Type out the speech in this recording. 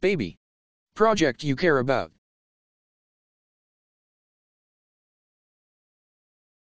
Baby. Project you care about.